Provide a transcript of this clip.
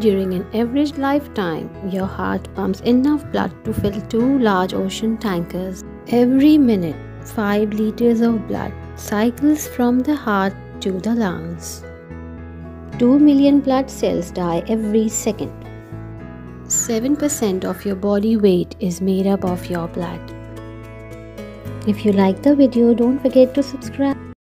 During an average lifetime, your heart pumps enough blood to fill two large ocean tankers. Every minute, 5 liters of blood cycles from the heart to the lungs. 2 million blood cells die every second. 7% of your body weight is made up of your blood. If you like the video, don't forget to subscribe.